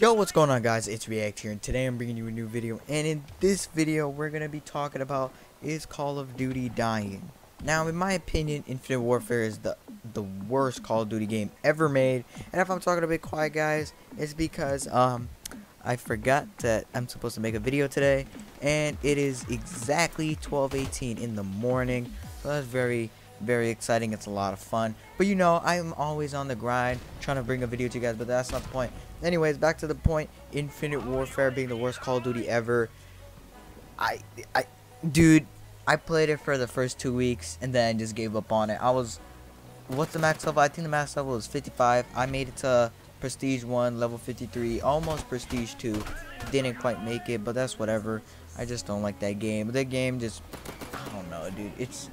Yo, what's going on guys? It's React here and today I'm bringing you a new video and in this video we're going to be talking about is Call of Duty dying. Now in my opinion Infinite Warfare is the the worst Call of Duty game ever made and if I'm talking a bit quiet guys it's because um I forgot that I'm supposed to make a video today and it is exactly 12:18 in the morning so that's very very exciting it's a lot of fun. But you know i'm always on the grind trying to bring a video to you guys but that's not the point. Anyways back to the point infinite warfare being the worst call of duty ever. I i dude i played it for the first two weeks and then just gave up on it. I was what's the max level? I think the max level is 55 i made it to prestige 1 level 53 almost prestige 2 didn't quite make it but that's whatever. I just don't like that game. That game just i don't know dude. It's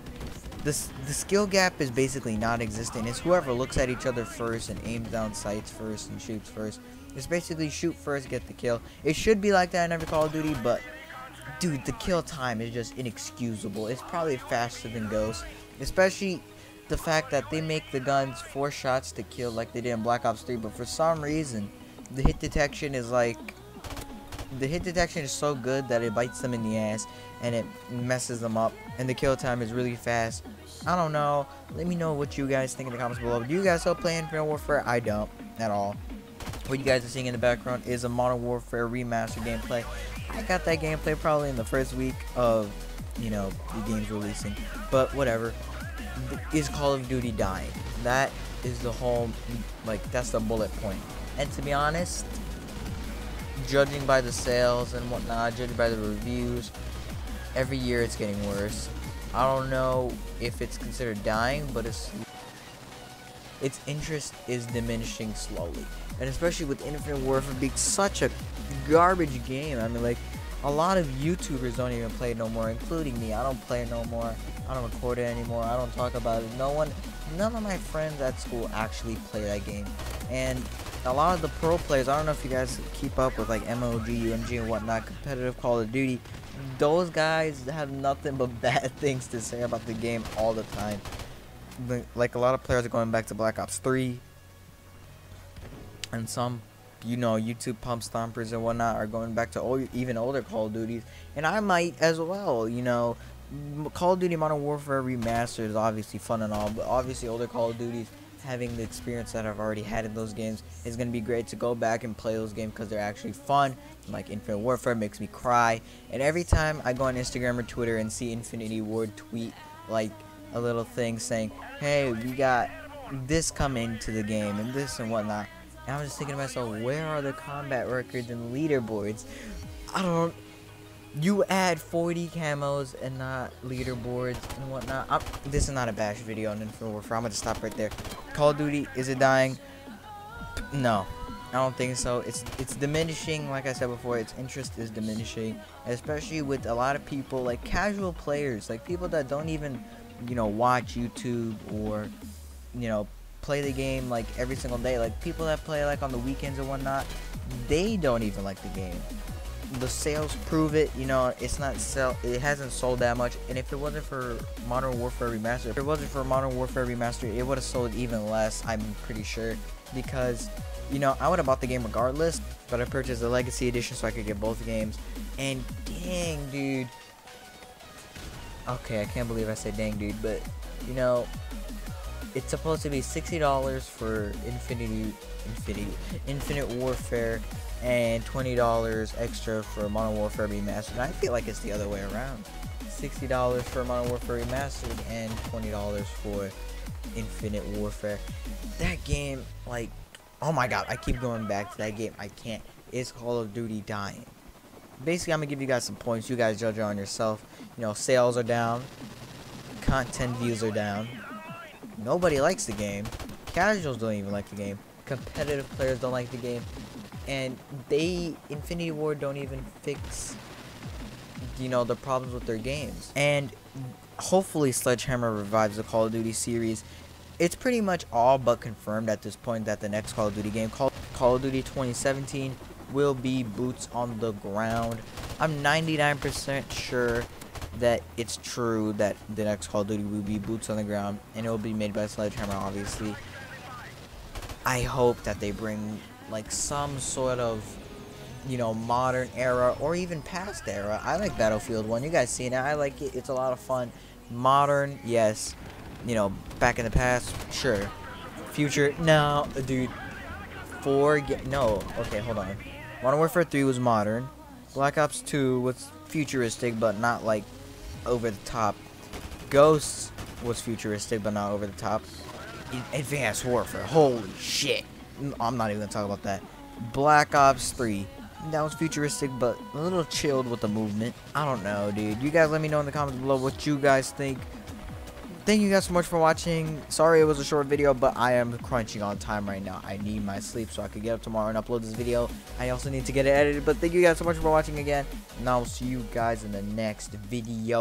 the skill gap is basically non-existent. It's whoever looks at each other first and aims down sights first and shoots first. It's basically shoot first, get the kill. It should be like that in every Call of Duty, but dude, the kill time is just inexcusable. It's probably faster than Ghost, especially the fact that they make the guns four shots to kill like they did in Black Ops 3, but for some reason, the hit detection is like the hit detection is so good that it bites them in the ass and it messes them up and the kill time is really fast. I don't know. Let me know what you guys think in the comments below. Do you guys still play Infinite Warfare? I don't at all. What you guys are seeing in the background is a Modern Warfare remaster gameplay. I got that gameplay probably in the first week of you know the game's releasing but whatever. Is Call of Duty dying? That is the whole like that's the bullet point. point. And to be honest judging by the sales and whatnot, judging by the reviews, every year it's getting worse. I don't know if it's considered dying, but it's its interest is diminishing slowly. And especially with Infinite Warfare being such a garbage game. I mean, like, a lot of YouTubers don't even play it no more, including me. I don't play it no more. I don't record it anymore. I don't talk about it. No one, none of my friends at school actually play that game. And a lot of the pro players, I don't know if you guys keep up with like MLG, UMG, and whatnot, competitive Call of Duty. Those guys have nothing but bad things to say about the game all the time. Like a lot of players are going back to Black Ops 3, and some, you know, YouTube pub stompers and whatnot are going back to old, even older Call of Duties, and I might as well. You know, Call of Duty Modern Warfare Remastered is obviously fun and all, but obviously older Call of Duties having the experience that I've already had in those games is going to be great to go back and play those games because they're actually fun. Like Infinite Warfare makes me cry. And every time I go on Instagram or Twitter and see Infinity Ward tweet like a little thing saying, hey, we got this coming to the game and this and whatnot. And I'm just thinking to myself, where are the combat records and leaderboards? I don't you add 40 camos and not leaderboards and whatnot. I'm, this is not a bash video on Infinite Warfare. I'm gonna stop right there. Call of Duty, is it dying? No, I don't think so. It's it's diminishing. Like I said before, its interest is diminishing, especially with a lot of people like casual players, like people that don't even, you know, watch YouTube or, you know, play the game like every single day. Like people that play like on the weekends and whatnot, they don't even like the game the sales prove it. You know, it's not sell. It hasn't sold that much. And if it wasn't for Modern Warfare Remastered, if it wasn't for Modern Warfare Remastered, it would have sold even less. I'm pretty sure because, you know, I would have bought the game regardless. But I purchased the Legacy Edition so I could get both games. And dang, dude. Okay, I can't believe I said dang, dude. But you know, it's supposed to be $60 for Infinity, Infinity, Infinite Warfare and $20 extra for Modern Warfare Remastered. I feel like it's the other way around. $60 for Modern Warfare Remastered and $20 for Infinite Warfare. That game, like, oh my god, I keep going back to that game. I can't. It's Call of Duty dying. Basically, I'm going to give you guys some points. You guys judge on yourself. You know, sales are down. Content views are down. Nobody likes the game. Casuals don't even like the game. Competitive players don't like the game and they Infinity Ward don't even fix you know the problems with their games and hopefully Sledgehammer revives the Call of Duty series it's pretty much all but confirmed at this point that the next Call of Duty game called Call of Duty 2017 will be boots on the ground I'm 99% sure that it's true that the next Call of Duty will be boots on the ground and it will be made by Sledgehammer obviously I hope that they bring like some sort of you know modern era or even past era. I like Battlefield 1. You guys seen it. I like it. It's a lot of fun. Modern, yes. You know, back in the past, sure. Future, no, dude. Four, no. Okay, hold on. Modern Warfare 3 was modern. Black Ops 2 was futuristic, but not like over the top. Ghosts was futuristic, but not over the top. Advanced Warfare, holy shit. I'm not even gonna talk about that. Black Ops 3, that was futuristic, but a little chilled with the movement. I don't know, dude. You guys let me know in the comments below what you guys think. Thank you guys so much for watching. Sorry it was a short video, but I am crunching on time right now. I need my sleep so I could get up tomorrow and upload this video. I also need to get it edited, but thank you guys so much for watching again, and I'll see you guys in the next video.